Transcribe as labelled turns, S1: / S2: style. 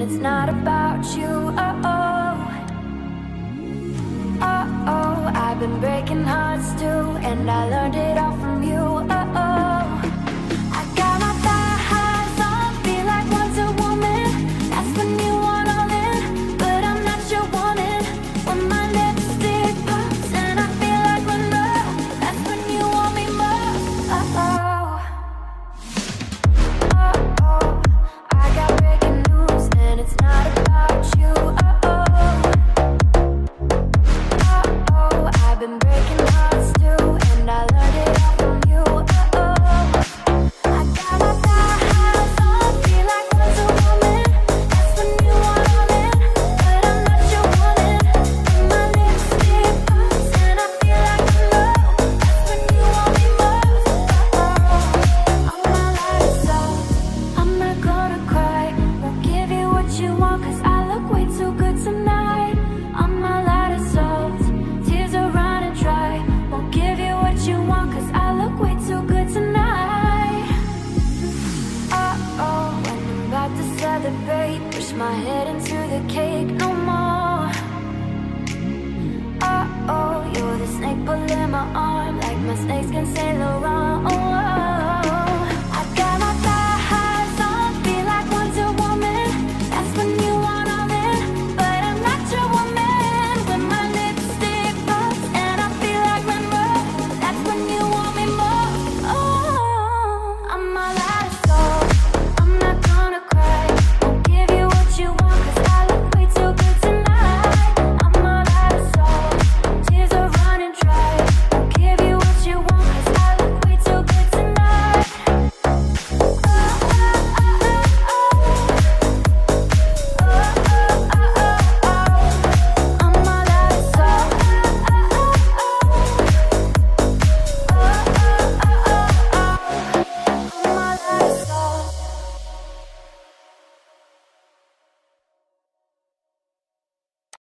S1: and it's not about you. Oh oh, oh oh. I've been breaking hearts too, and I learned it all from my head into the cake no more. Uh oh, you're the snake pulling my arm like my snakes can say the wrong.